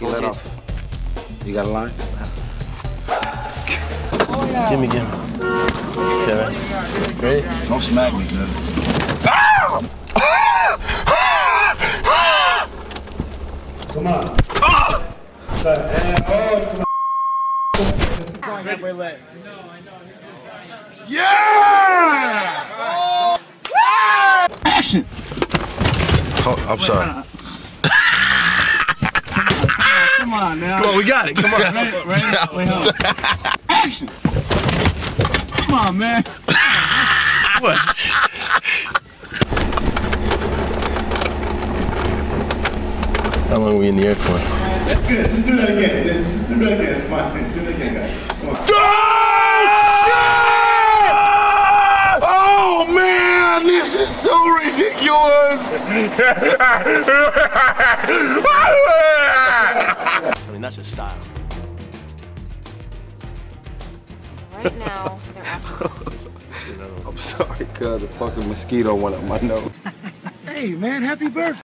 He let off. You got a line? Oh, gimme, gimme. Kevin. Ready? Don't smack me, man. Come on. Yeah. Oh, I'm sorry. Come on now. Come on, we got it. Come on. Ready? Ready? Wait. Action. Come on, man. What? How long were we in the air for? That's good. Just do that again. Just, just do that again. It's fine. Do that again, guys. Come on. Oh, oh man, this is so ridiculous. I mean, that's a style. Right now, they're after us. I'm sorry, cuz the fucking mosquito went up my nose. Hey, man. Happy birthday.